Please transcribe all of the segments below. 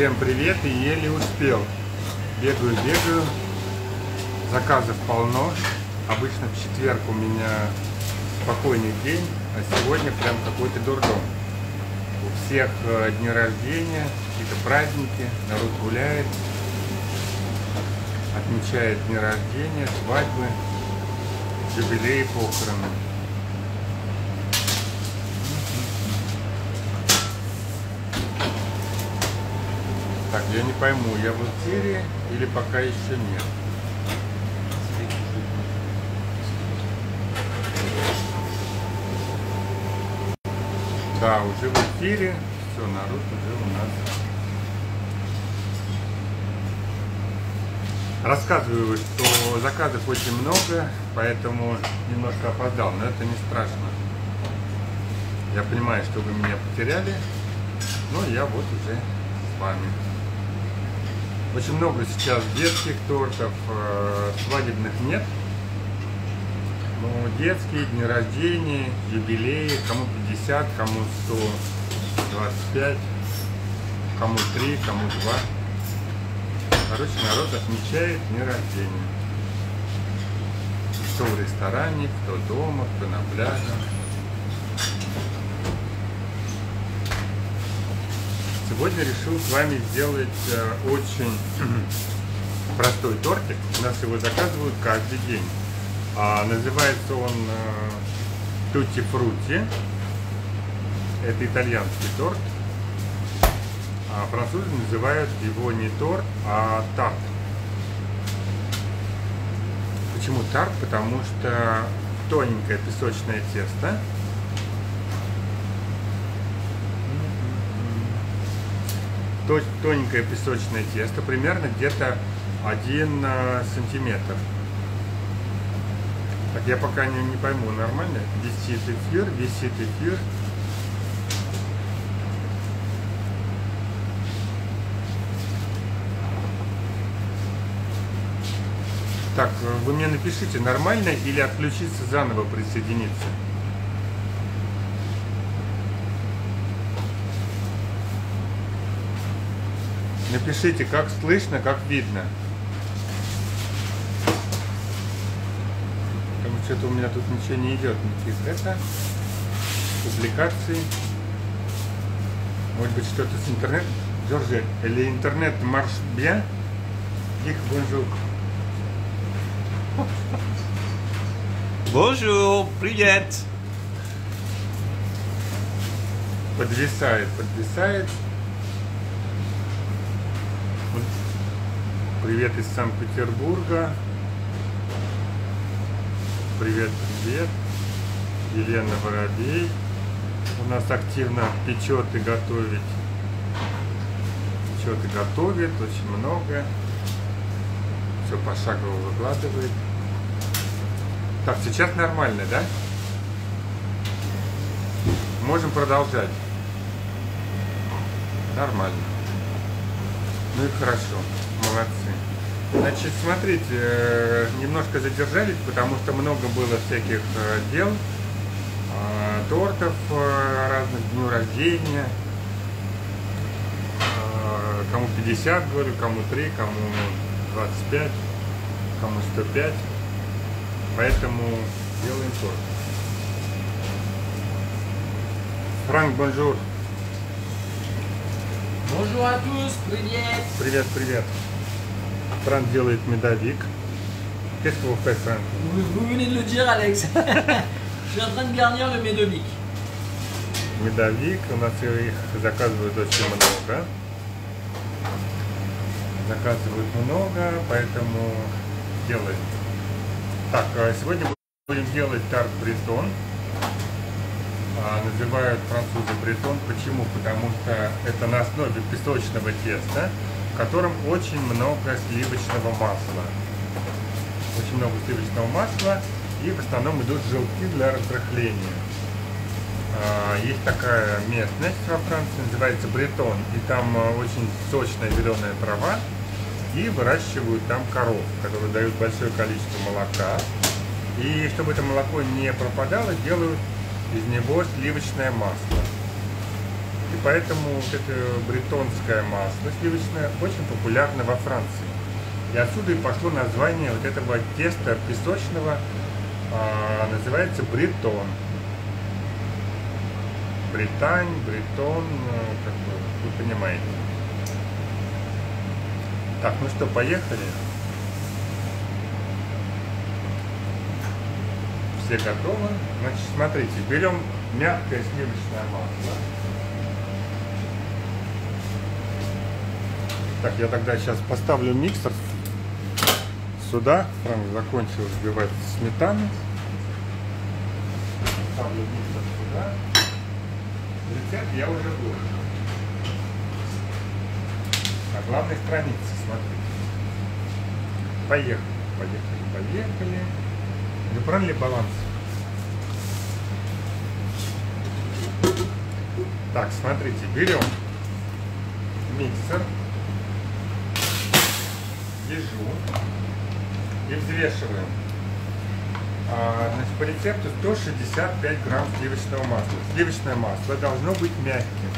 Всем привет и еле успел. Бегаю, бегаю. Заказов полно. Обычно в четверг у меня спокойный день, а сегодня прям какой-то дурдом. У всех э, дни рождения, какие-то праздники, народ гуляет, отмечает дни рождения, свадьбы, юбилеи, похороны. Так, я не пойму, я в эфире или пока еще нет? Да, уже в эфире. Все, народ уже у нас. Рассказываю, что заказов очень много, поэтому немножко опоздал, но это не страшно. Я понимаю, что вы меня потеряли, но я вот уже с вами. Очень много сейчас детских тортов, э, свадебных нет. Ну, детские, дни рождения, юбилеи, кому 50, кому 125, кому 3, кому 2. Короче, народ отмечает дни рождения. Кто в ресторане, кто дома, кто на пляже. Сегодня решил с вами сделать э, очень простой тортик. У нас его заказывают каждый день. А, называется он Тути Фрути. Это итальянский торт. А французы называют его не торт, а тарт. Почему тарт? Потому что тоненькое песочное тесто. Тоненькое песочное тесто, примерно где-то один э, сантиметр. Так я пока не, не пойму, нормально? Висит эфир, висит эфир. Так, вы мне напишите, нормально или отключиться заново присоединиться? Напишите, как слышно, как видно. что-то у меня тут ничего не идет, никаких это, публикаций. Может быть что-то с интернетом. Джорджи, или интернет марш bien? Дик, bonjour. Bonjour, привет. Подвисает, подвисает. Привет из Санкт-Петербурга. Привет, привет. Елена Воробей. У нас активно печет и готовит. Печет и готовит, очень много. Все пошагово выкладывает. Так, сейчас нормально, да? Можем продолжать. Нормально. Ну и хорошо. Молодцы. Значит, смотрите, э, немножко задержались, потому что много было всяких э, дел, э, тортов разных, дню рождения, кому 50, говорю, кому 3, кому 25, кому 105, поэтому делаем торт. Франк, bonjour. Tous, привет. Привет, привет. Франк делает медовик. Qu'est-ce que vous faites, Franck vous, vous, venez de le dire, Alex. Je suis en train de garnir le медовик. Медовик. У нас их заказывают очень много. Заказывают много, поэтому делаем. Так, а сегодня будем делать тарт бретон. Называют французы бретон. Почему? Потому что это на основе песочного теста котором очень много сливочного масла. Очень много сливочного масла и в основном идут желтки для разрыхления. А, есть такая местность во Франции, называется Бретон, и там а, очень сочная зеленая трава, и выращивают там коров, которые дают большое количество молока. И чтобы это молоко не пропадало, делают из него сливочное масло. И поэтому вот это бретонское масло сливочное очень популярно во Франции. И отсюда и пошло название вот этого теста песочного, а, называется бретон. Британь, бретон, ну, как бы, вы понимаете. Так, ну что, поехали? Все готовы? Значит, смотрите, берем мягкое сливочное масло. Так, я тогда сейчас поставлю миксер сюда. Франк закончил взбивать сметану. Ставлю миксер сюда. Рецепт я уже выложил. На главной странице, смотрите. Поехали, поехали, поехали. Выбрали ли баланс? Так, смотрите, берем миксер, ежу и взвешиваем. А, значит, по рецепту 165 грамм сливочного масла. Сливочное масло должно быть мягким.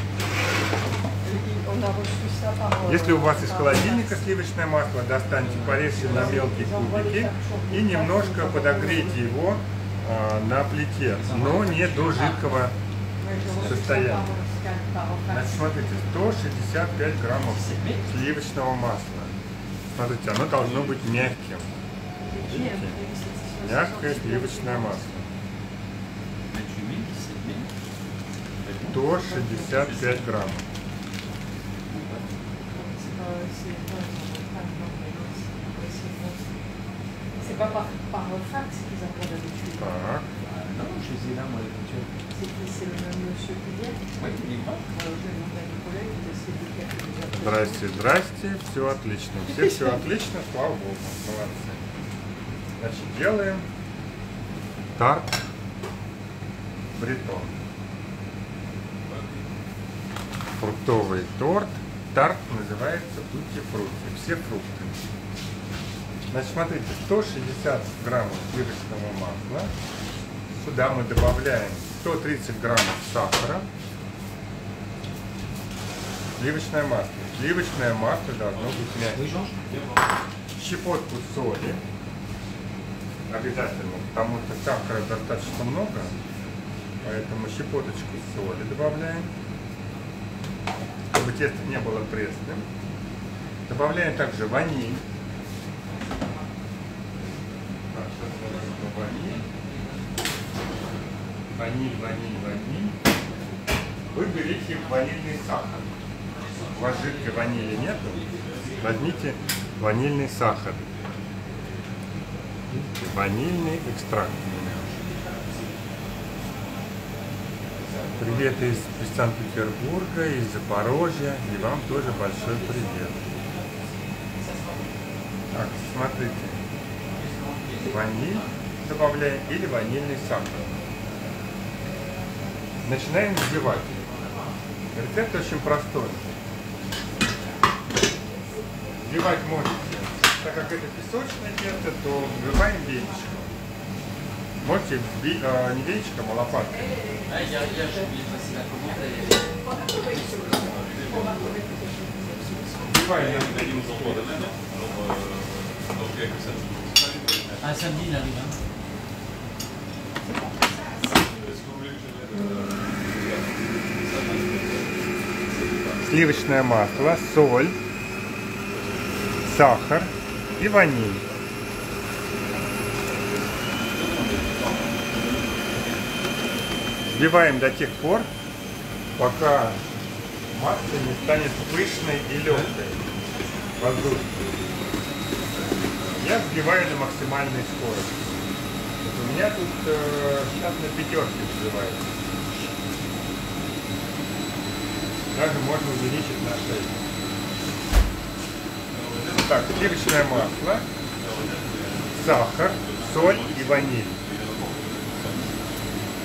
Если у вас из холодильника сливочное масло, достаньте, порежьте на мелкие кубики и немножко подогрейте его а, на плите, но не до жидкого состояния. Значит, смотрите, 165 граммов сливочного масла. Смотрите, оно должно быть мягким. Видите? Мягкое сливочное масло. 165 граммов. C'est pas par, par fax qu'ils envoient d'habitude. Так. Здрасте, здрасте, все отлично. Все все отлично, слава богу, молодцы. Значит, делаем тарт бретон. Фруктовый торт. Тарт называется тутти фрукты. Все фрукты. Значит, смотрите, 160 граммов сливочного масла. Сюда мы добавляем 130 граммов сахара. Сливочное масло. Сливочное масло должно быть мягким. Щепотку соли. Обязательно, потому что сахара достаточно много. Поэтому щепоточку соли добавляем. Чтобы тесто не было пресным. Добавляем также ваниль. Так, сейчас добавим ваниль. Ваниль, ваниль, ваниль. Вы берите ванильный сахар. У вас жидкой ванили нету? Возьмите ванильный сахар. Ванильный экстракт. Привет из, из Санкт-Петербурга, из Запорожья. И вам тоже большой привет. Так, смотрите. Ваниль добавляем или ванильный сахар. Начинаем взбивать. Рецепт очень простой. Взбивать можете. Так как это песочное тесто, то взбиваем венчиком. Можете взбить, э, не венчиком, а лопаткой. Ah, il y a, il y a, j'ai oublié de passer la commande. et- Взбиваем. Ah, samedi, il arrive. Hein. Сливочное масло, соль, сахар и ваниль. Взбиваем до тех пор, пока масса не станет пышной и легкой, воздушной. Я взбиваю на максимальной скорости. Вот у меня тут э, сейчас на пятерке взбивается. Даже можно увеличить на 6. Так, сливочное масло, сахар, соль и ваниль.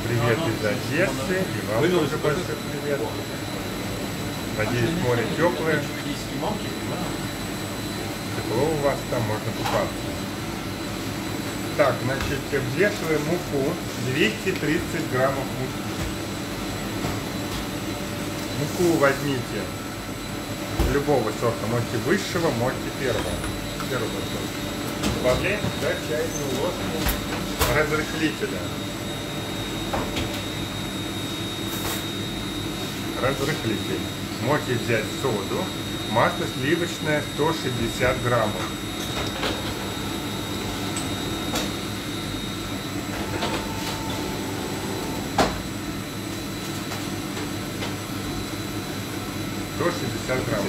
Привет из Одессы, и вам тоже большой привет. Надеюсь, море теплое, тепло у вас там, можно купаться. Так, значит, взвешиваем муку, 230 граммов муки. Муку возьмите любого сорта, можете высшего, можете первого. Первого сорта. Добавляем сюда чайную ложку разрыхлителя. Разрыхлитель. Можете взять соду, масло сливочное 160 граммов. Граммов.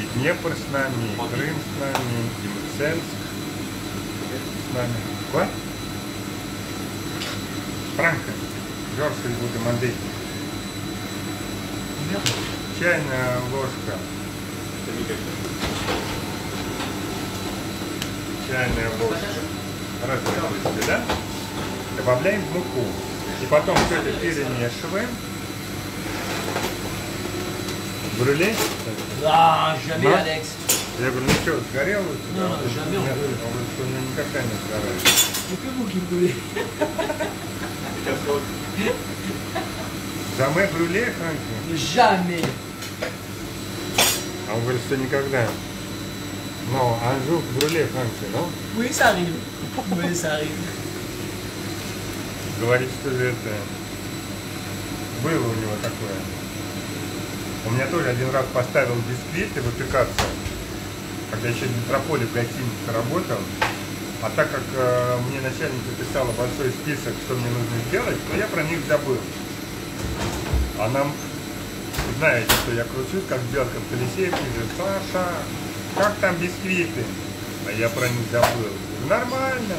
И Днепр с нами, и Крым с нами, и Мценск с нами. What? Франко. Жорсель буде мандей. Чайная ложка. Чайная ложка. Разрыхлитель, да? Добавляем муку. И потом все это перемешиваем. Брюле. Ah, jamais, Non. Alex. Я говорю, ну что, сгорел? у тебя?» Non, non, Он говорит, jamais on «Нет». brûle. Он что у него никогда не сгорает. Que vous qui brûlez. Jamais брюле, Франки? Jamais. А он говорит, что никогда. Но Анжук брюле, ну? Oui, ça arrive. Oui, ça arrive. Говорит, что это... Было у него такое. У меня тоже один раз поставил бисквиты выпекаться, когда еще в метрополе в гостинице работал. А так как э, мне начальница писала большой список, что мне нужно сделать, то я про них забыл. А нам, знаете, что я кручусь, как белка в колесе, и говорит, Саша, как там бисквиты? А я про них забыл. Нормально.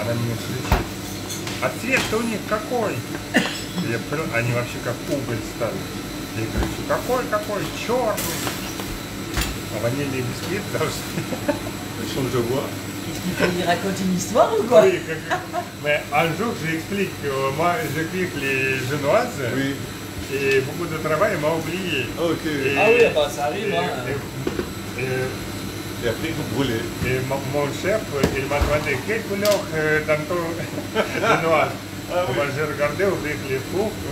Она мне кричит, а цвет-то у них какой? Я понял, они вообще как уголь стали. Я кричу, какой, какой, черный. А ванильный бисквит fait Il raconte une histoire ou quoi Oui, как- Mais un jour, j'explique, euh, moi, j'explique les genoises, Oui. et beaucoup de travail m'a oublié. Ok. Et- Ah oui, bah ça Et, arrive. Hein. et- et- Et après, vous brûlez. et mon, mon chef, il m'a demandé quelle couleur euh, dans ton genoise.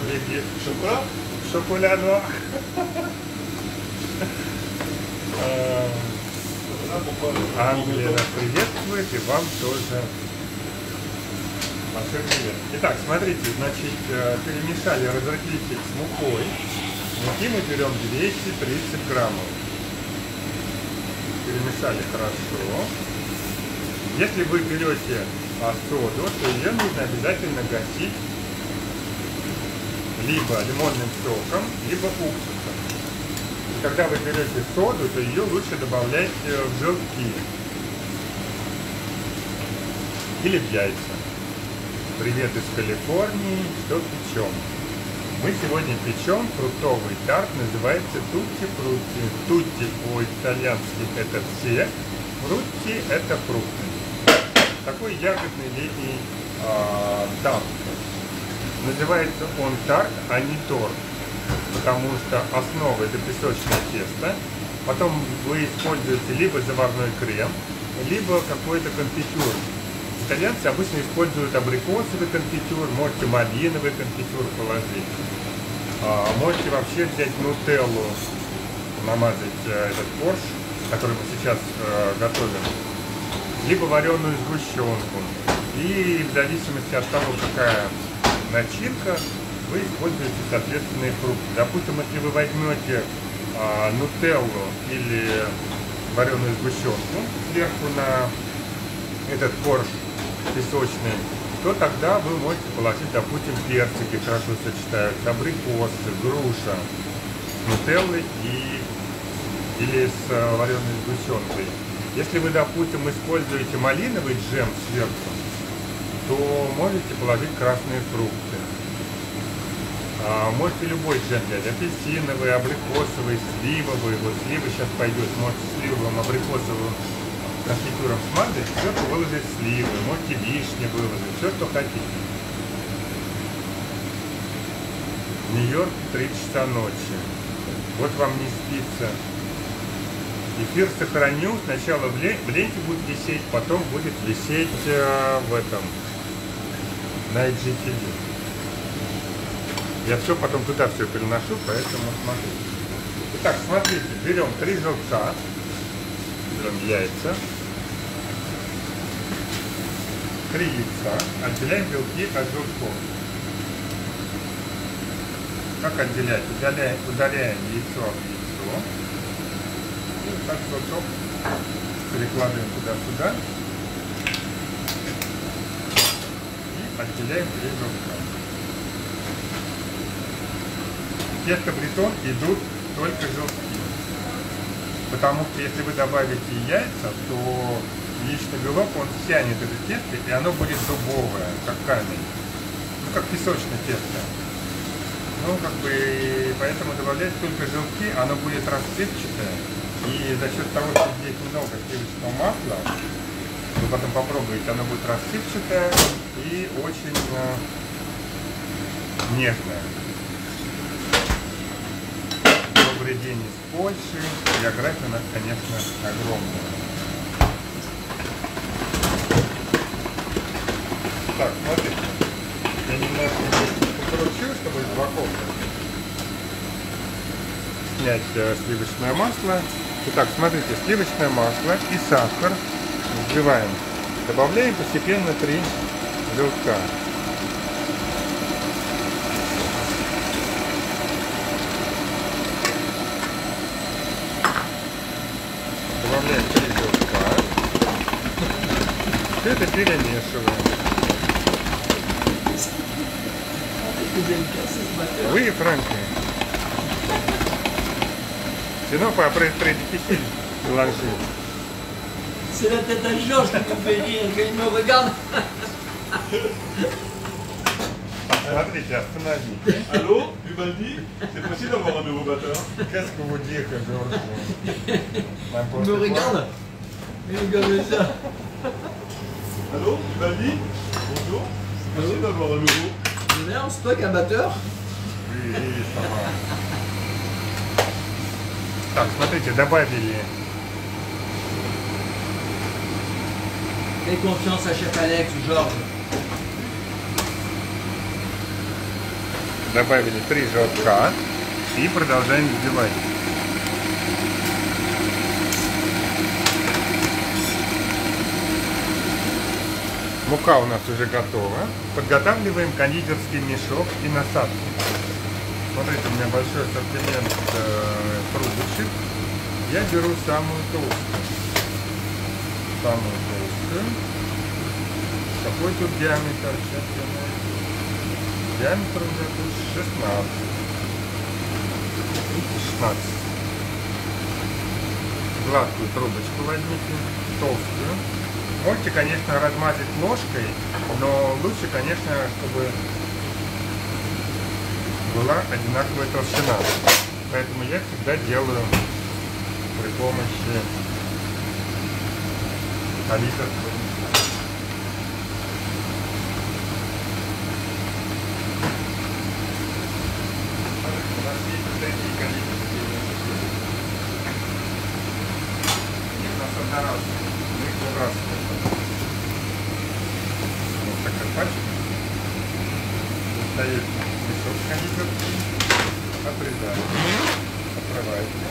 Dit Chocolat chocolat noir. Euh, Chocolat, pourquoi Англия приветствует, и вам тоже большой привет. Итак, смотрите, значит, э, перемешали разрыхлитель с мукой. Муки мы берем 230 граммов. Перемешали хорошо. Если вы берете соду, то ее нужно обязательно гасить либо лимонным соком, либо уксусом. И когда вы берете соду, то ее лучше добавлять э, в желтки или в яйца. Привет из Калифорнии, что печем? Мы сегодня печем фруктовый тарт, называется тутти фрутти. Тутти по-итальянски это все, фрутти это фрукты. Такой ягодный летний а, тарт. Называется он тарт, а не торт, потому что основа это песочное тесто. Потом вы используете либо заварной крем, либо какой-то конфитюр. Итальянцы обычно используют абрикосовый конфитюр, можете малиновый конфитюр положить. А, можете вообще взять нутеллу, намазать э, этот корж, который мы сейчас э, готовим, либо вареную сгущенку. И в зависимости от того, какая начинка, вы используете соответственные фрукты. Допустим, если вы возьмете а, нутеллу или вареную сгущенку сверху на этот корж песочный, то тогда вы можете положить, допустим, персики хорошо сочетаются, абрикосы, груша с нутеллой и, или с вареной сгущенкой. Если вы, допустим, используете малиновый джем сверху, то можете положить красные фрукты. А, можете любой джем взять, апельсиновый, абрикосовый, сливовый. Вот сливы сейчас пойдет, можете сливовым, абрикосовым конфитюром смазать, сверху выложить сливы, можете вишни выложить, все, что хотите. В Нью-Йорке 3 часа ночи. Вот вам не спится. Эфир сохраню. Сначала в, ле- в ленте будет висеть, потом будет висеть э, в этом, на IGTV. Я все потом туда все переношу, поэтому смотрите. Итак, смотрите, берем три желтка, берем яйца, три яйца, отделяем белки от желтков. Как отделять? Удаляем, удаляем яйцо от яйцо. Так желток перекладываем туда-сюда. И отделяем три желтка. В тесто бретон идут только желтки. Потому что если вы добавите яйца, то яичный белок, он тянет это тесто, и оно будет дубовое, как камень. Ну, как песочное тесто. Ну, как бы, поэтому добавлять только желтки, оно будет рассыпчатое. И за счет того, что здесь много сливочного масла, вы потом попробуете, оно будет рассыпчатое и очень э, нежное. Добрый день из Польши. География у нас, конечно, огромная. Так, смотрите. Я немножко покручу, чтобы из боков снять э, сливочное масло. Итак, смотрите, сливочное масло и сахар взбиваем. Добавляем постепенно три белка. Добавляем три белка. Все это перемешиваем. Vous allez Sinon, faut après, c'est très difficile de lancer. C'est la tête à Georges qui me fait rire quand il me regarde. Allô, Ubaldi C'est possible d'avoir un nouveau batteur Qu'est-ce que vous dire que Georges Il me regarde Il regarde ça Allô, Ubaldi Bonjour. C'est possible d'avoir un nouveau Mais on se qu'un batteur Oui, ça va. Так, смотрите, добавили Fais confiance à chef Alex ou Georges. добавили три желтка и продолжаем взбивать. Мука у нас уже готова. Подготавливаем кондитерский мешок и насадку. Смотрите, у меня большой ассортимент трубочек. Я беру самую толстую. Самую толстую. Какой тут диаметр? Сейчас я найду. Диаметр у меня тут 16. Видите, 16. Гладкую трубочку возьмите, толстую. Можете, конечно, размазать ложкой, но лучше, конечно, чтобы была одинаковая толщина. Поэтому я всегда делаю при помощи кондитерского мешка. Смотрите, у нас есть вот такие кондитерские мешки. Они у нас одноразовые. Мы их выбрасываем. Вот такая пачка. Достаете мешок кондитерский, отрезаете, открываете.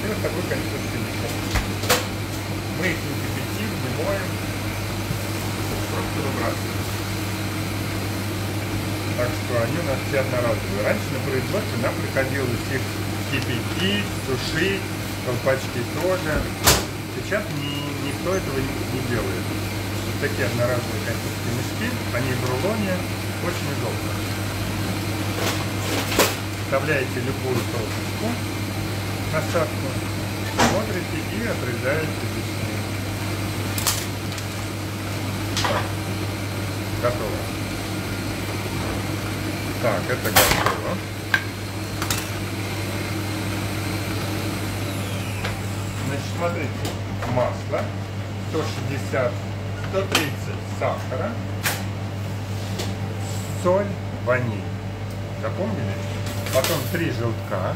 И вот такой кондитерский мешок. Мы их не кипятим, не моем, просто выбрасываем. Так что они у нас все одноразовые. Раньше на производстве нам приходилось их кипятить, сушить, колпачки тоже. Сейчас ни- никто этого не, не делает. Такие одноразовые кондитерские мешки, они в рулоне, очень удобно. Вставляете любую толсточку, насадку, смотрите и отрезаете лишнее. Так, готово. Так, это готово. Значит, смотрите, масло, 160, 130 сахара, соль, ваниль. Запомнили? Потом 3 желтка.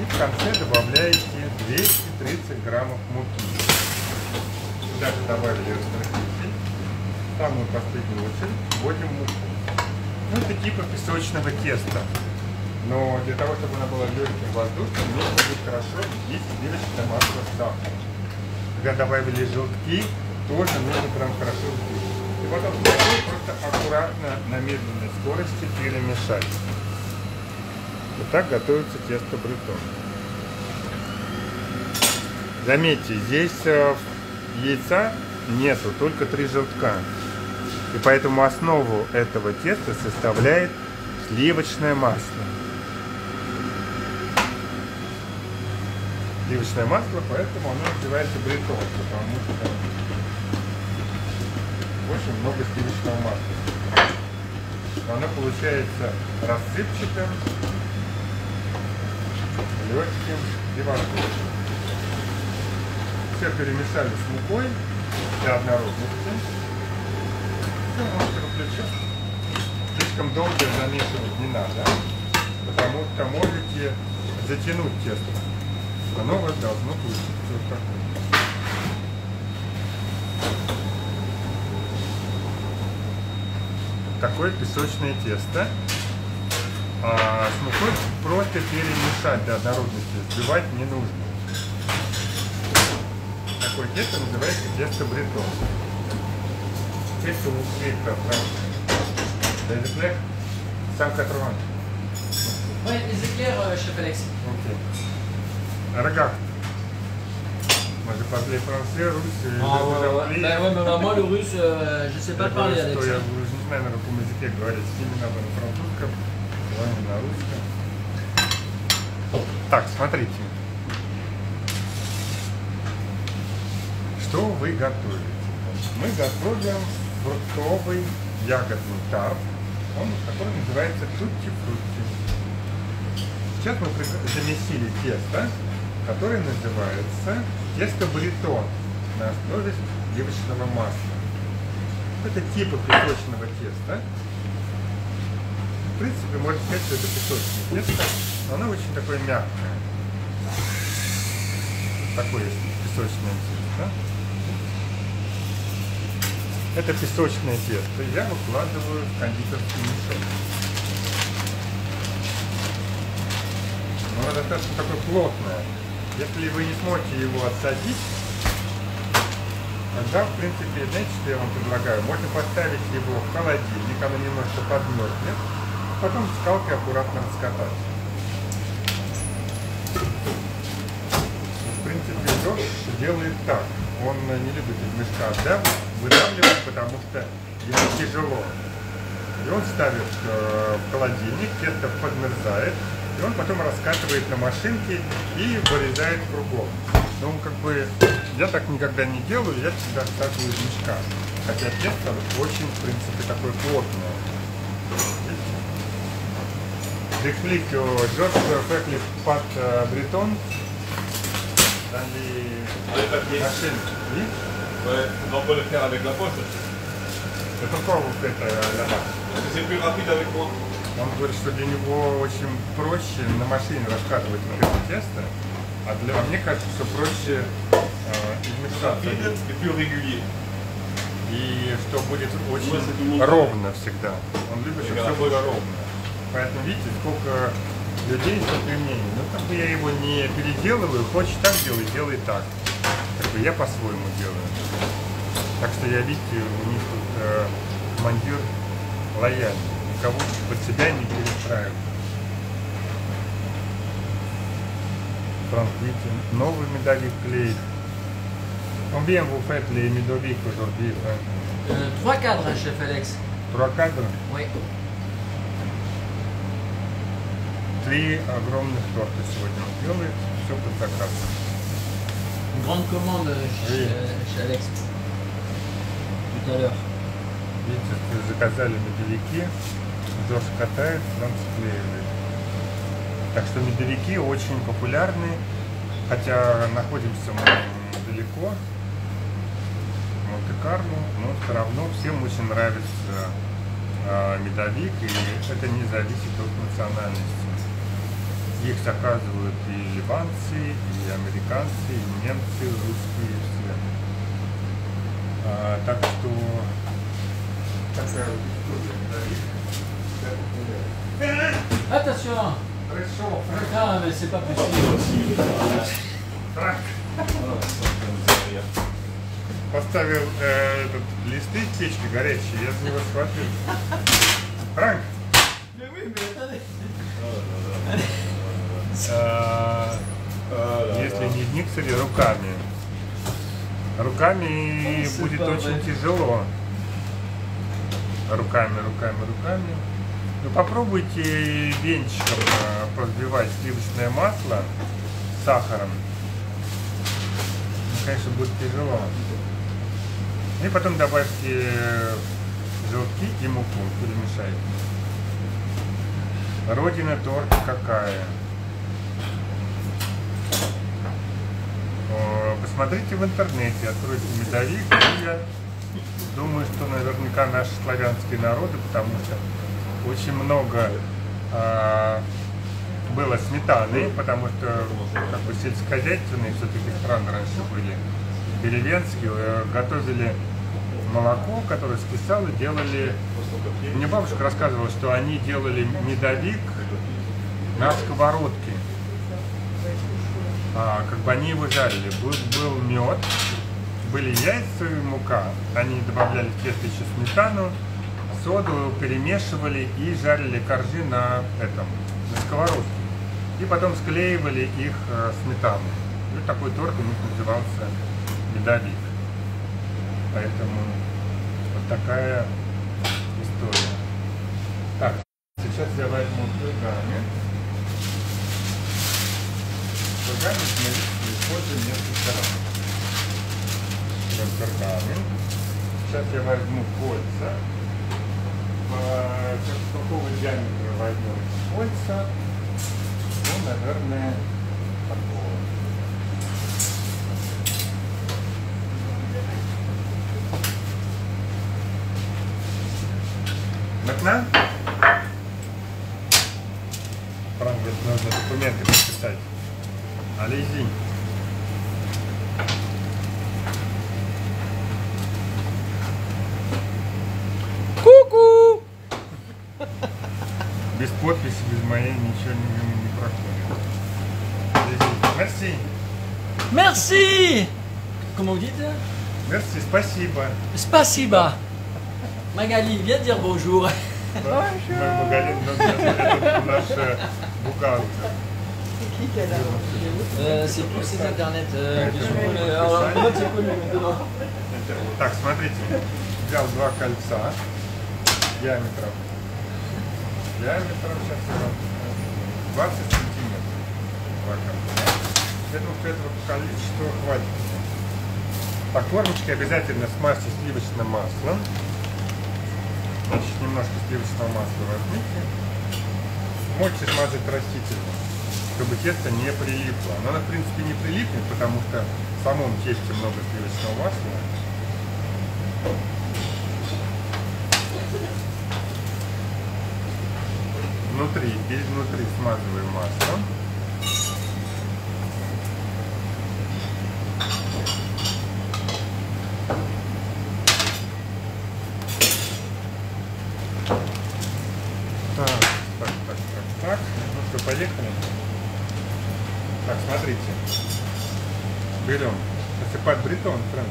И в конце добавляете 230 граммов муки. Сюда добавили. В самую последнюю очередь вводим муку. Ну, это типа песочного теста. Но для того, чтобы она была легким воздушным, нужно будет хорошо есть сливочное масло с сахаром. Когда добавили желтки, тоже нужно прям хорошо взбить. И потом просто аккуратно на медленной скорости перемешать. Вот так готовится тесто бретон. Заметьте, здесь э, яйца нету, только три желтка. И поэтому основу этого теста составляет сливочное масло. Сливочное масло, поэтому оно называется бретон, потому что очень много сливочного масла. Оно получается рассыпчатым, легким и воздушным. Все перемешали с мукой для однородности. Слишком долго замешивать не надо, потому что можете затянуть тесто. Оно у вас должно получиться вот такое. Такое песочное тесто. А с мукой просто перемешать до однородности, взбивать не нужно. Такое тесто называется тесто бретон. Укрепка Des éclairs 180. Ouais, les éclairs, euh, chef Alex. Ok. Regarde. Moi je parle français, russe, et Ah, je ouais, ouais. Bah ouais, mais moi le russe, euh, je sais pas parler Alex. что я не знаю, на каком языке говорить, именно на французском, ладно, на русском. Так, смотрите. Что вы готовите? Мы готовим фруктовый ягодный тарт, он, который называется тутти-фрутти. Сейчас мы замесили тесто, которое называется тесто бретон на основе сливочного масла. Это типа песочного теста. В принципе, можно сказать, что это песочное тесто, но оно очень такое мягкое. Такое песочное тесто. Это песочное тесто. Я выкладываю в кондитерский мешок. Но оно достаточно такое плотное. Если вы не сможете его отсадить, тогда, в принципе, знаете, что я вам предлагаю? Можно поставить его в холодильник, оно немножко подмерзнет, потом скалкой аккуратно раскатать. В принципе, Джордж делает так. Он не любит из мешка отдавливать, выдавливать, потому что ему тяжело. И он ставит э, в холодильник, тесто подмерзает, и он потом раскатывает на машинке и вырезает кругом. Он как бы, я так никогда не делаю, я всегда скатываю из мешка. Хотя тесто очень, в принципе, такое плотное. J'explique que Georges fait les pâtes on peut le faire avec la poche. Et pourquoi vous faites là-bas Parce que c'est plus rapide avec moi. Он говорит, что для него очень проще на машине раскатывать вот это тесто, а для а мне кажется, что проще э. И что будет очень ровно всегда. Он любит, чтобы все было ровно. Поэтому видите, сколько людей с таким мнением. Ну, как бы я его не переделываю, хочешь так делай, делай так. Как бы я по-своему делаю. Так что я, видите, у них тут э, командир лояльный. Никого под себя не перестраивает. Франк, видите, новый медовик клеит. Combien vous faites les médoviques aujourd'hui, Franck Euh, trois cadres, chef Alex. Trois cadres Oui. Три огромных торта сегодня он делает, все под заказ. Grande commande euh, chez, Oui. euh, chez Alex. Tout à l'heure. Видите, заказали медовики, Джордж катает, нам склеивает. Так что медовики очень популярны, хотя находимся мы далеко, Монте-Карло, но все равно всем очень нравится э, медовик, и это не зависит от национальности. Их заказывают и ливанцы, и американцы, и немцы, русские, все. А, так что такая медовик. Attention Хорошо. Putain, mais c'est pas possible. Поставил э, этот, листы в печке горячие, я за него схватил. Франк, Mais oui, mais attendez. э, если не в миксере, руками. Руками будет очень тяжело. Руками, руками, руками. Ну попробуйте венчиком э, разбивать сливочное масло с сахаром. Ну, конечно, будет тяжело. И потом добавьте желтки и муку, перемешайте. Родина торта какая? Посмотрите в интернете, откройте медовик. И я думаю, что наверняка наши славянские народы, потому что очень много а, было сметаны, потому что как бы сельскохозяйственные все-таки страны раньше были деревенские, э, готовили молоко, которое скисало, делали... Мне бабушка рассказывала, что они делали медовик на сковородке. А, как бы они его жарили. Был, был мед, были яйца и мука. Они добавляли в тесто еще сметану, соду, перемешивали и жарили коржи на этом, на сковородке. И потом склеивали их э, сметаной. И вот такой торт у них назывался медовик. Поэтому вот такая история. Так, сейчас я возьму пергамент. Пергамент мы используем несколько раз. Пергамент. Сейчас я возьму кольца. По- как- Какого диаметра возьмем кольца? Ну, наверное, такого. Maintenant? Allez-y. Coucou Без подписи, без моей ничего не, не проходит. Allez-y. Merci. Merci Comment vous dites Merci, спасибо. Spasiba Magali, viens dire bonjour. Да, мы Магалин, это наш э, бухгалтер. C'est Euh, c'est plus site internet. Так, смотрите, взял два кольца диаметром. Диаметром сейчас я вам покажу. 20 сантиметров. Два кольца. Я думаю, что этого количества хватит. По формочке обязательно смажьте сливочным маслом. Значит, немножко сливочного масла возьмите. Можете смазать растительным, чтобы тесто не прилипло. Но оно, в принципе, не прилипнет, потому что в самом тесте много сливочного масла. Внутри, изнутри смазываем маслом. Так, так, так, так, так. Ну что, поехали? Так, смотрите. Берем. Посыпать бритон, Фрэнк.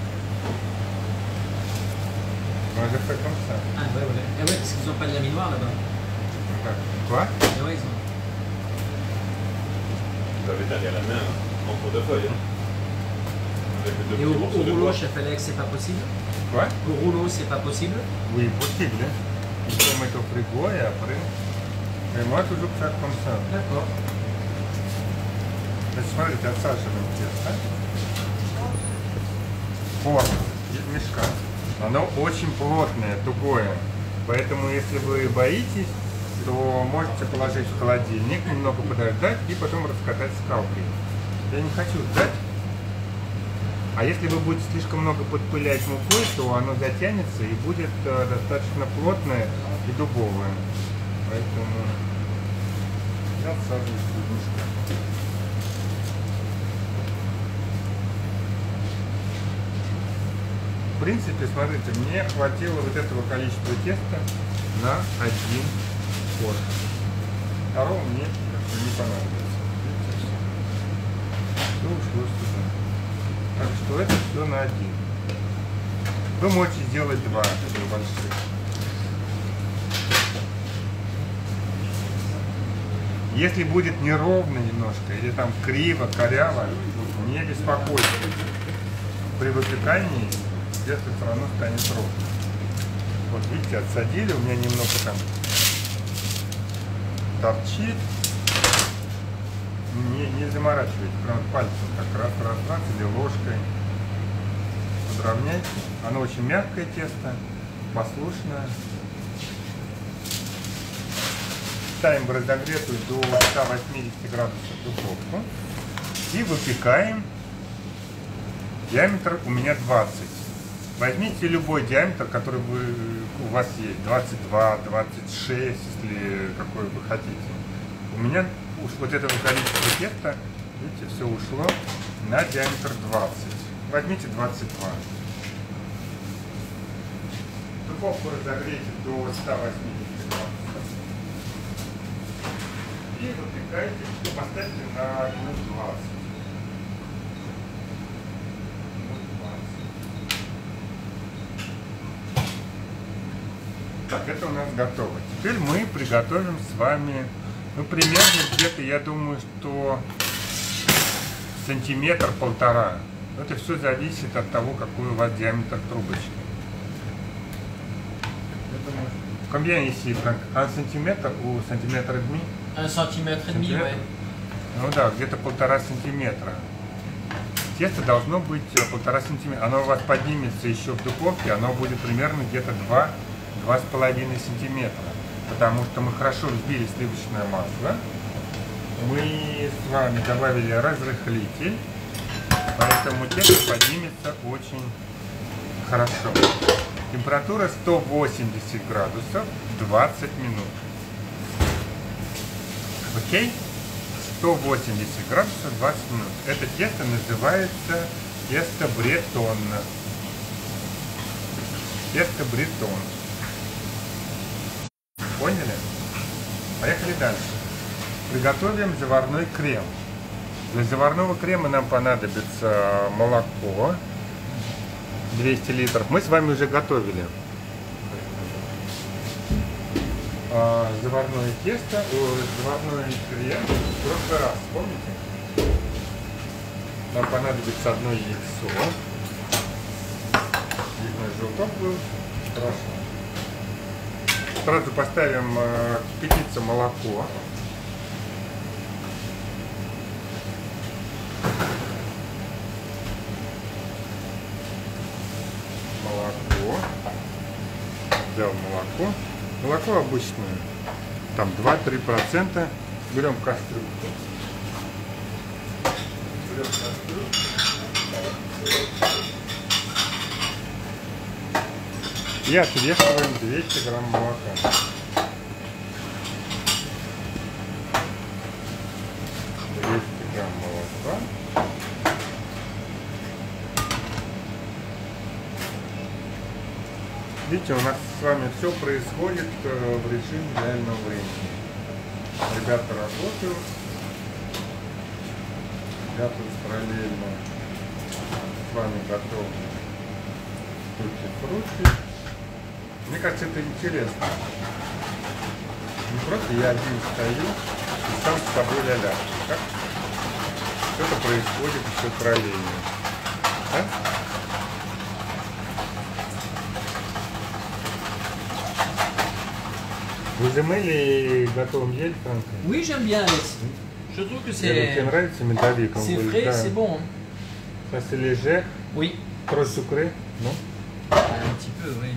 Moi, je fais comme ça. Ah ouais, ouais. Eh ouais, parce qu'ils ont pas de laminoir là-bas. Так. Quoi Eh ouais, ils ont. Vous avez taillé à la main entre deux feuilles. hein. Avec deux Et petits au, morceaux au de rouleau, bois. chef Alex, c'est pas possible Quoi Au rouleau, c'est pas possible Oui, possible. Il faut mettre au frigo et après. Mais moi, toujours faire comme ça. D'accord. Значит, смотрите, отсаживаем тесто. Форма и мешка. Оно очень плотное, тугое. Поэтому, если вы боитесь, то можете положить в холодильник, немного подождать и потом раскатать скалкой. Я не хочу ждать. А если вы будете слишком много подпылять мукой, то оно затянется и будет э, достаточно плотное и дубовое. Поэтому я отсаживаю в мешка. В принципе, смотрите, мне хватило вот этого количества теста на один Вот. Второго мне не понадобится. Все ушло сюда. Так что это все на один. Вы можете сделать два небольших. Если будет неровно немножко или там криво, коряво, не беспокойтесь. При выпекании тесто все равно станет ровно. Вот видите, отсадили, у меня немного там торчит. Не, не заморачивайте, прям пальцем так раз, раз, раз или ложкой подровняйте. Оно очень мягкое тесто, послушное. Ставим в разогретую до 180 градусов духовку и выпекаем. Диаметр у меня 20. Возьмите любой диаметр, который вы, у вас есть, 22, 26, если какой вы хотите. У меня уж вот этого количества теста, видите, все ушло на диаметр 20. Возьмите 22. Духовку разогрейте до 180 градусов. И выпекайте, ну, поставьте на минут 20. Так, это у нас готово. Теперь мы приготовим с вами, ну, примерно где-то, я думаю, что сантиметр-полтора. Это все зависит от того, какой у вас диаметр трубочки. Combien ici, Frank? Un сантиметр у сантиметра дни? Un centimètre et demi, Сантиметр? ouais. Ну да, где-то полтора сантиметра. Тесто должно быть э, полтора сантиметра. Оно у вас поднимется еще в духовке, оно будет примерно где-то 2 два с половиной сантиметра. Потому что мы хорошо взбили сливочное масло. Мы с вами добавили разрыхлитель. Поэтому тесто поднимется очень хорошо. Температура 180 градусов 20 минут. Окей? 180 градусов 20 минут. Это тесто называется тесто бретон. Тесто бретон. Поняли? Поехали дальше. Приготовим заварной крем. Для заварного крема нам понадобится молоко 200 литров. Мы с вами уже готовили а, заварное тесто, о, заварной крем в прошлый раз, помните? Нам понадобится одно яйцо. Видно, желток был. Хорошо. Сразу поставим э, кипятиться молоко. Молоко. Взял молоко. Молоко обычное. Там 2-3%. Берем кастрюльку. Берем кастрюльку. И отвешиваем 200 грамм молока. 200 грамм молока. Видите, у нас с вами все происходит э, в режиме реального времени. Ребята работают, тут параллельно с вами готовлю тути-фрути. Мне кажется, это интересно. Не просто я один стою и сам с собой ля-ля. Как что-то происходит еще параллельно. Да? Vous aimez les gâteaux au miel, Franck Oui, j'aime bien, Alex. Je trouve que Тебе c'est нравится медовик? Он c'est frais, c'est bon. Ça c'est léger, Oui, trop sucré, non un petit peu, oui.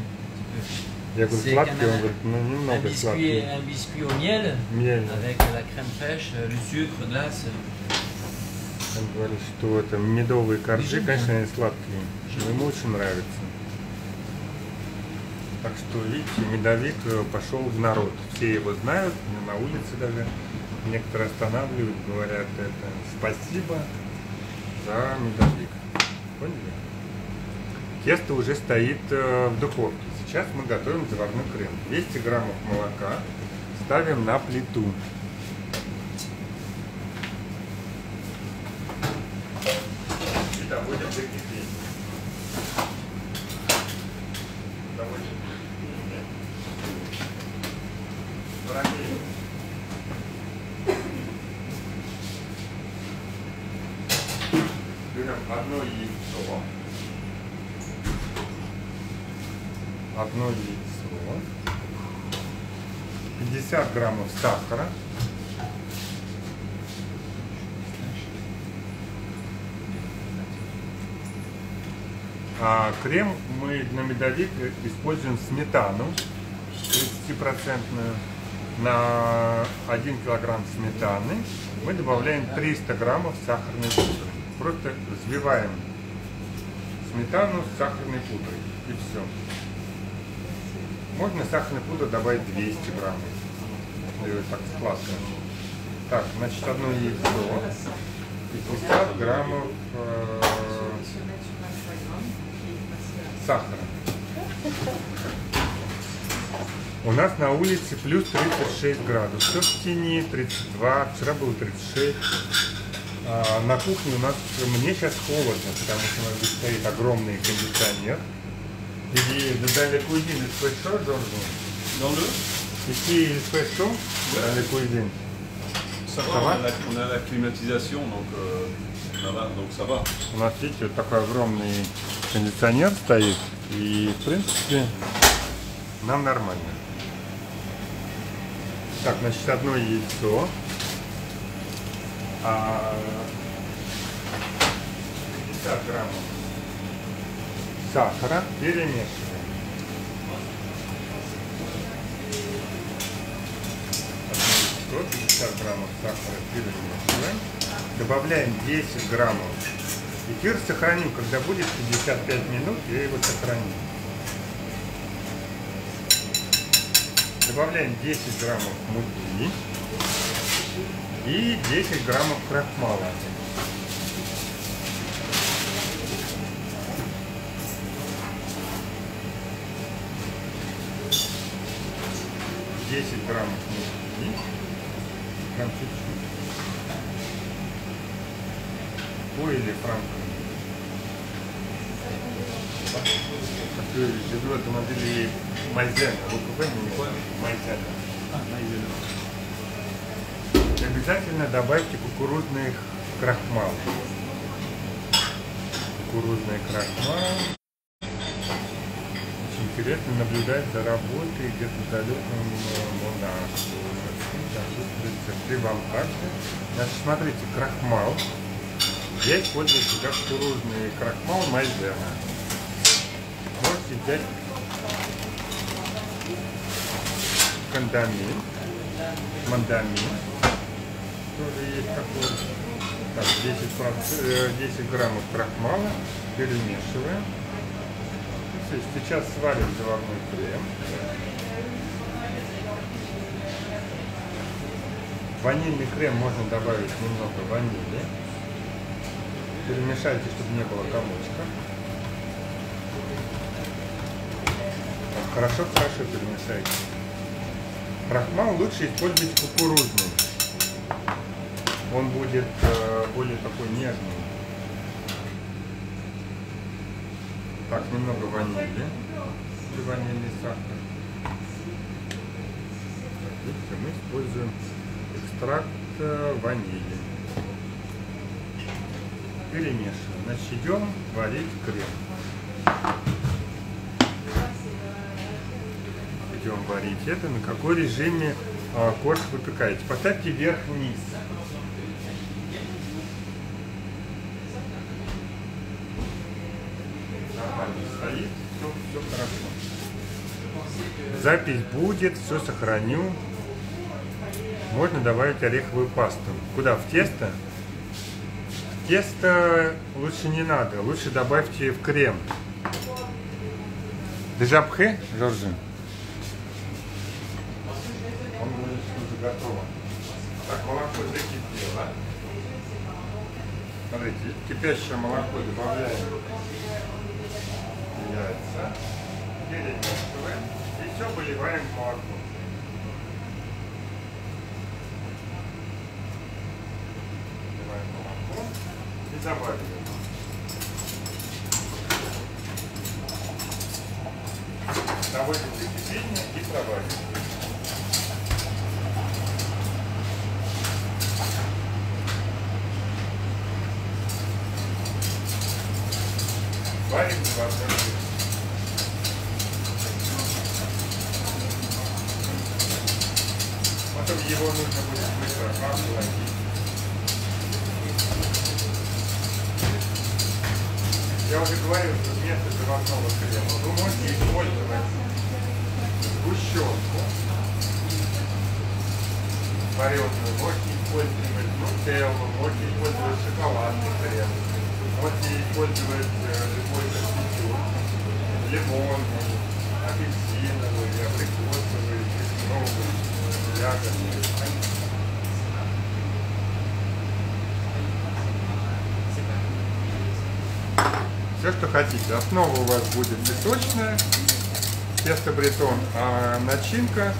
Я говорю, сладкий, он говорит, ну немного biscuit, сладкий. un biscuit au miel Miel. avec la crème fraîche, euh, le sucre, glace. Он говорит, что это медовые коржи, конечно, они сладкие. Но ему очень нравится. Так что, видите, медовик э, пошел в народ. Все его знают, на улице даже некоторые останавливают, говорят это спасибо за медовик. Поняли? Тесто уже стоит э, в духовке. Сейчас мы готовим заварной крем. 200 граммов молока ставим на плиту. И доводим до кипения. Доводим до кипения. Варенье. Берем одно яйцо. Одно яйцо. 50 граммов сахара. А крем мы на медовик используем сметану 30-процентную. На 1 килограмм сметаны мы добавляем 300 граммов сахарной пудры. Просто взбиваем сметану с сахарной пудрой и все. Можно сахарной пудры добавить 200 граммов. Ее так складываем. Так, значит, одно яйцо. 50 граммов э, сахара. У нас на улице плюс 36 градусов в тени, 32, вчера было 36. А на кухне у нас, мне сейчас холодно, потому что у нас здесь стоит огромный кондиционер. И dans la cuisine, il fait Ici, il fait chaud dans la cuisine. Ça Ça va, on, a la, on a la climatisation, donc euh, ça va. Donc ça va. У нас, видите, вот такой огромный кондиционер стоит. И, в принципе, нам нормально. Так, значит, одно яйцо. А, 50 граммов сахара перемешиваем. Одно яйцо, 50 граммов сахара перемешиваем. Добавляем 10 граммов Эфир сохраним, когда будет 55 минут, я его сохраню. Добавляем 10 граммов муки и 10 граммов крахмала. Десять граммов. Прям чуть-чуть. Ой, или франко. Parce que je dois demander les maïzènes. Vous pouvez me dire maïzène. И Обязательно добавьте кукурузный крахмал. Кукурузный крахмал. Очень интересно наблюдать за работой где-то далеком Монако. При вам также. Значит, смотрите, крахмал. Я использую всегда кукурузный крахмал майзена. Можете взять кандамин, мандамин. Тоже есть такой. Так, 10, проц- э, 10 граммов крахмала. Перемешиваем. Сейчас сварим заварной крем. Ванильный крем можно добавить немного ванили. Перемешайте, чтобы не было комочка. Хорошо-хорошо перемешайте. Крахмал лучше использовать кукурузный. Он будет э, более такой нежный. Так, немного ванили. И ванильный сахар. Видите, мы используем экстракт ванили. Перемешиваем. Значит, идем варить крем. Идем варить это. На какой режиме э, корж выпекаете? Поставьте вверх-вниз. Стоит, все, все хорошо. Запись будет, все сохраню. Можно добавить ореховую пасту. Куда? В тесто? В тесто лучше не надо. Лучше добавьте в крем. Déjà prêt, Жоржи? Он будет уже готово. Так, молоко закипело. Смотрите, кипящее молоко добавляем яйца. Перемешиваем. И все выливаем в молоко. Завариваем. Доводим до кипения и провариваем. Варим 20 минут. Потом его нужно будет быстро охладить. Я уже говорил, что вместо заводного крема вы можете использовать сгущенку вареную, можете использовать нутеллу, можете использовать шоколадный крем, можете использовать э, любой конфитюр, лимонный, апельсиновый, абрикосовый, вишневый, ягодный. Все, что хотите. Основа у вас будет песочная, тесто бретон, а начинка,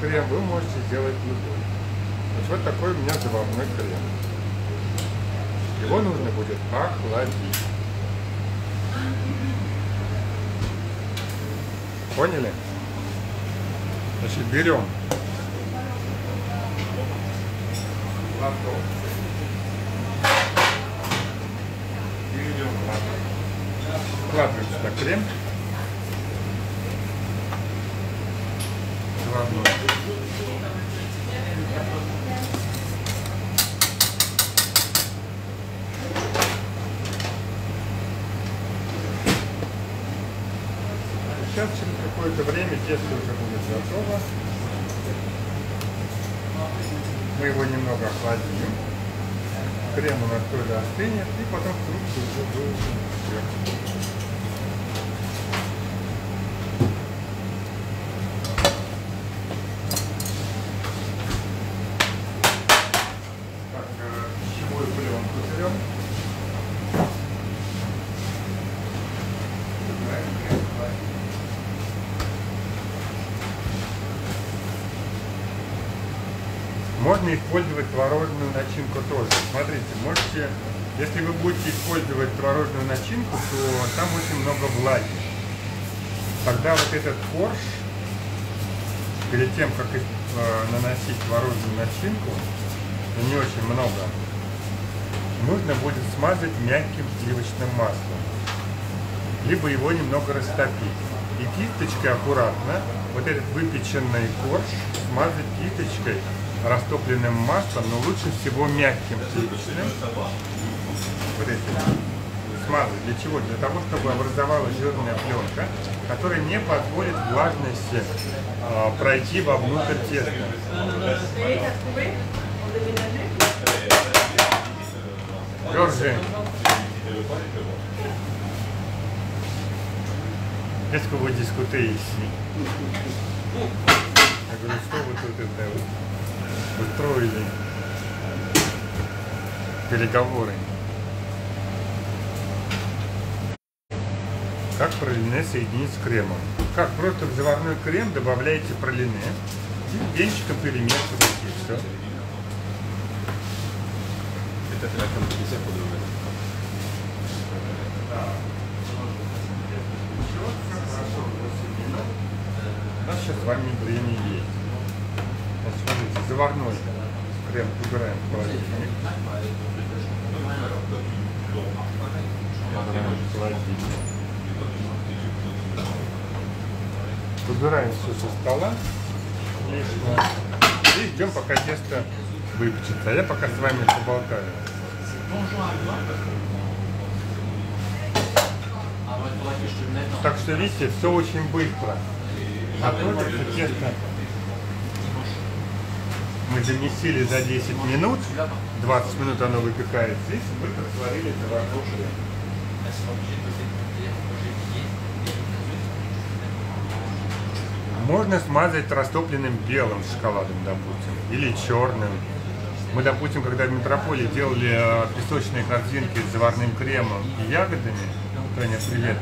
крем вы можете сделать любой. Вот, такой у меня заварной крем. Его нужно будет охладить. Поняли? Значит, берем лоток. Вкладываем сюда крем. Заводной. Сейчас через какое-то время тесто уже будет готово. Мы его немного охладим. Крем у нас тоже остынет. И потом фрукты уже выложим сверху. Так, э, пищевую пленку берем. Собираем крем в холодильник. Можно использовать творожную начинку тоже. Смотрите, можете, если вы будете использовать творожную начинку, то там очень много влаги. Тогда вот этот корж, перед тем, как э, наносить творожную начинку, не очень много, нужно будет смазать мягким сливочным маслом. Либо его немного растопить. И кисточкой аккуратно вот этот выпеченный корж смазать кисточкой растопленным маслом, но лучше всего мягким сливочным. Вот этим. Смазать. Для чего? Для того, чтобы образовалась жирная пленка, которая не позволит влажности э, пройти вовнутрь теста. Жоржи, qu'est-ce que vous discutez? Я говорю, что вы тут это вот устроили? Переговоры. Как пролине соединить с кремом? Как? Просто в заварной крем добавляете пролине и венчиком перемешиваете и все. Это le mettre. У нас сейчас с вами время есть. Заварной крем убираем в холодильник. Убираем в холодильник. Убираем все со стола. И ждем, пока тесто выпечется. А я пока с вами поболтаю. Так что, видите, все очень быстро. Готовится тесто. Мы замесили за 10 минут. 20 минут оно выпекается. И быстро сварили заварной крем. Elles sont obligées de poser le côté, j'ai oublié. Можно смазать растопленным белым шоколадом, допустим, или черным. Мы, допустим, когда в метрополе делали э, песочные корзинки с заварным кремом и ягодами, Тоня, привет.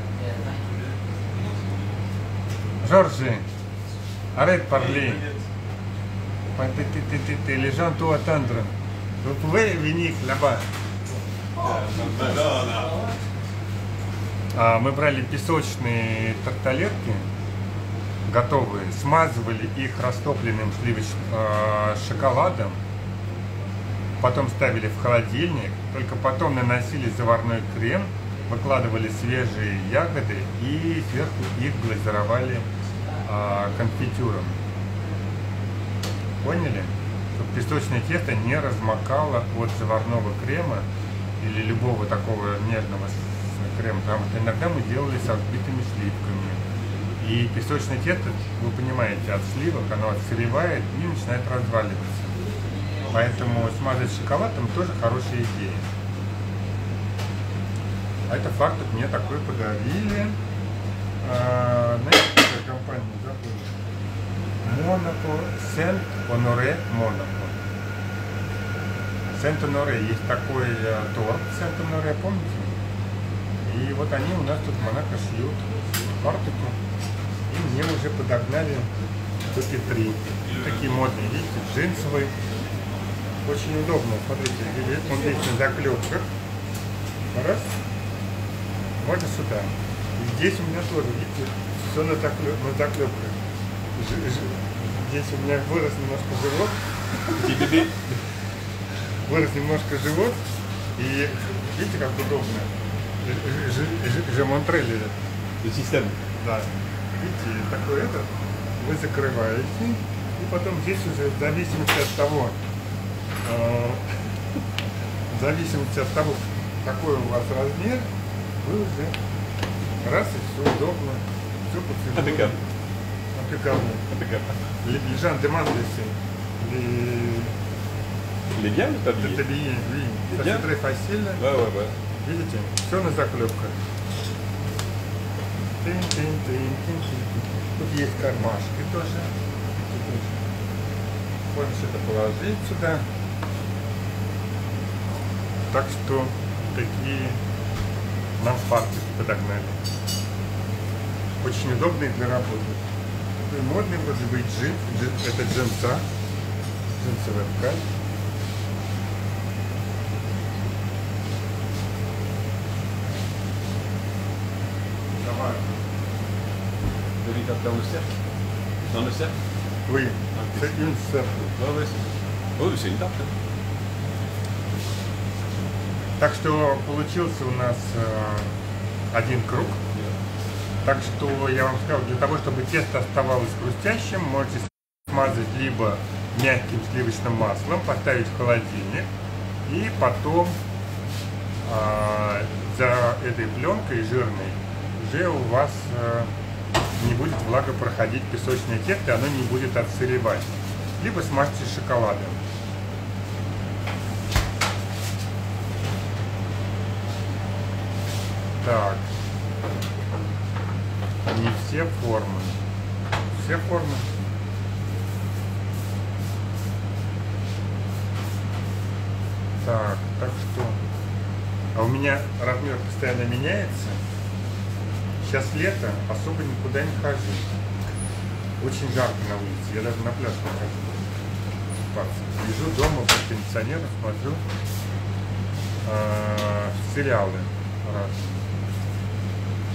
Жоржи, arrête parler. Les gens tout attendre. Vous pouvez venir là-bas. А, Мы брали песочные тарталетки, готовые, смазывали их растопленным сливочным а, шоколадом, потом ставили в холодильник, только потом наносили заварной крем, выкладывали свежие ягоды и сверху их глазировали а, конфитюром. Поняли? Чтобы песочное тесто не размокало от заварного крема или любого такого нежного крема, потому что иногда мы делали со взбитыми сливками. И песочное тесто, вы понимаете, от сливок оно отсыревает и начинает разваливаться. Поэтому смазать шоколадом тоже хорошая идея. А это факт, мне такой подарили. А, знаете, компания забыла? Монако, Сент-Оноре Монако. Сент-Оноре, есть такой э, торт Сент-Оноре, помните? И вот они у нас тут в Монако шьют фартуки. И мне уже подогнали штуки три. Такие модные, видите, джинсовые. Очень удобно, смотрите, он здесь на заклепках. Раз. Можно сюда. И здесь у меня тоже, видите, все на, заклеп, на заклепках. Здесь у меня вырос немножко живот. Вырос немножко живот. И видите, как удобно. Ж- ж- ж- же Монтрелли. Le système. Да. Видите, такой этот. Вы закрываете. И потом здесь уже в зависимости от того, э, в зависимости от того, какой у вас размер, вы уже раз и все удобно. Все по фигуре. Impeccable. Impeccable. Les, les gens demandent ici. Les... Il est bien Это bien, oui. Ça, c'est très facile. Ouais, ouais, ouais. Видите? Все на заклепках. Тут есть кармашки тоже. Можно что-то положить сюда. Так что такие нам фартуки подогнали. Очень удобные для работы. Модный вроде бы джин, джин- это джинса, джинсовая ткань. Давай. Lui taper dans le cercle Dans le cercle Oui, c'est une seule. Ouais, ouais, c'est une. Так что получился у нас э, один круг. Так что я вам сказал, для того, чтобы тесто оставалось хрустящим, можете смазать либо мягким сливочным маслом, поставить в холодильник, и потом а, за этой пленкой жирной уже у вас э, не будет влага проходить песочное тесто, оно не будет отсыревать. Либо смажьте шоколадом. Так. Все формы. Все формы. Так, так что... А у меня размер постоянно меняется. Сейчас лето, особо никуда не хожу. Очень жарко на улице, я даже на пляж не хожу. Лежу дома под кондиционером, смотрю э, сериалы.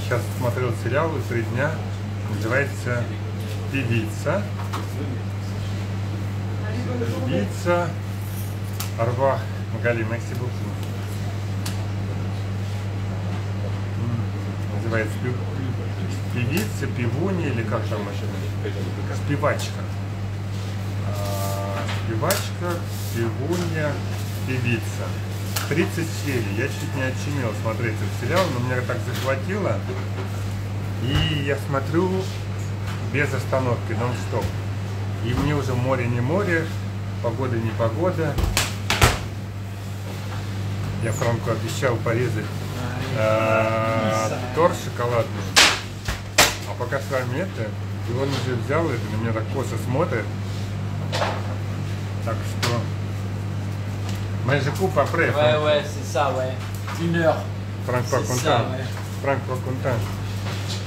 Сейчас смотрел сериал три дня, называется «Певица». Певица Арва Магали Макси Называется «Пев- «Певица», «Певунья» или как там еще? Спевачка. А, Спевачка, певунья, певица. 30 серий. Я чуть не отчинил смотреть этот сериал, но меня так захватило. И я смотрю без остановки, нон-стоп. И мне уже море не море, погода не погода. Я Франку обещал порезать э, торт шоколадный. А пока с вами это, и он уже взял это, на меня так косо смотрит. Так что... Coupe après. Ouais, ouais, c'est ça, ouais. Une heure. Franck pas C'est ça,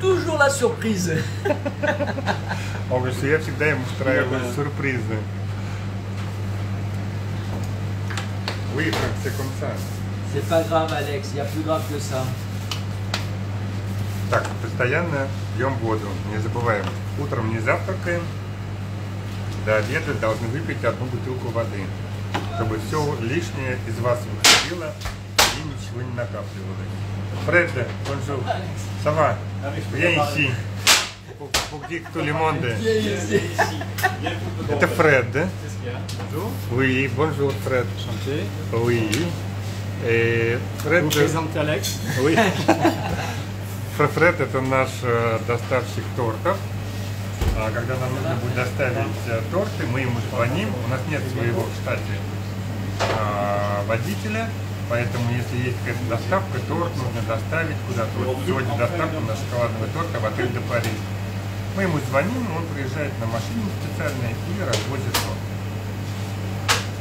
toujours la surprise. Он говорит, что я всегда им устраиваю сюрпризы. Oui, c'est comme ça. C'est pas grave Alex, il y a plus grave que ça. Так, постоянно пьем воду, не забываем. Утром не завтракаем, до обеда должны выпить одну бутылку воды, чтобы все лишнее из вас выходило и ничего не накапливалось. Фред, bonjour. Ça va? Tout le monde. Это Фред, да? Oui, bonjour Fred. Enchanté. Oui. Et Fred, oui. Фр- Фред это наш э, доставщик тортов. А когда нам нужно будет доставить э, торты, мы ему звоним. У нас нет своего в штате а, водителя, поэтому если есть какая-то доставка, торт нужно доставить куда-то. Вот сегодня доставка на шоколадного торта в отель до Париж. Мы ему звоним, он приезжает на машине специальной и развозит торт.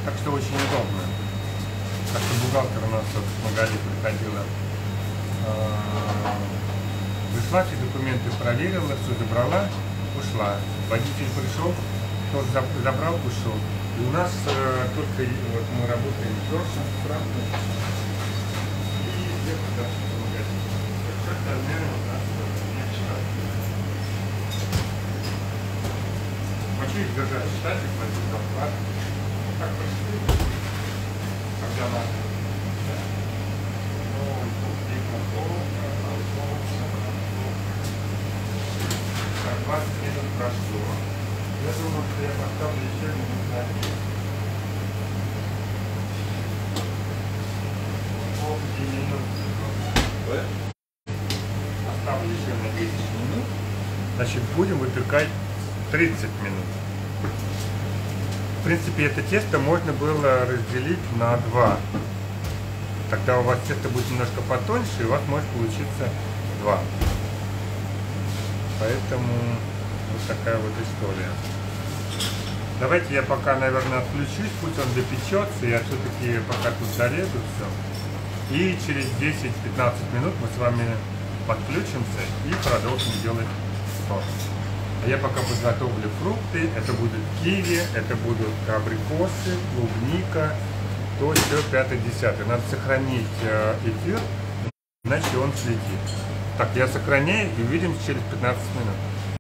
Так что очень удобно. Так что бухгалтер у нас вот с Магали приходила. а, Пришла, все документы проверила, все забрала, ушла. Водитель пришел, заб- забрал, ушел. У нас э, только вот мы работаем в Джорджа, в Франкфурте. И где-то дальше в магазине. Все остальное у нас не в штате. Хочу их держать в штате, платить зарплату. Так пошли. Когда надо. Ну, Так, 20 минут прошло. Я думаю, что я поставлю еще минут на 10. Полки минут. Оставлю еще на 10 минут. Значит, будем выпекать 30 минут. В принципе, это тесто можно было разделить на два. Тогда у вас тесто будет немножко потоньше, и у вас может получиться два. Поэтому вот такая вот история. Давайте я пока, наверное, отключусь, пусть он допечется, я все-таки пока тут зарежу все. И через 10-15 минут мы с вами подключимся и продолжим делать торт. А я пока подготовлю фрукты. Это будут киви, это будут абрикосы, клубника, то все пятое, десятое. Надо сохранить э, эфир, иначе он слетит. Так, я сохраняю и увидимся через 15 минут.